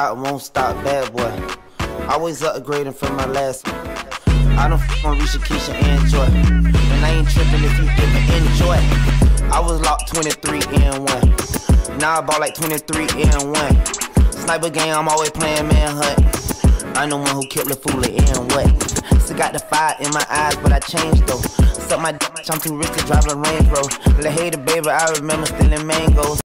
stop, won't stop, bad boy. Always upgrading from my last. I don't f on Risha, Keisha, and Joy. And I ain't tripping if you didn't enjoy. I was locked 23 and 1. Now I bought like 23 and 1. Sniper game, I'm always playing manhunt. I'm the one who killed the fool and what? Still got the fire in my eyes, but I changed though. Suck my dick, I'm too rich to drive a Range Rover. Little hater, baby, I remember stealing mangoes.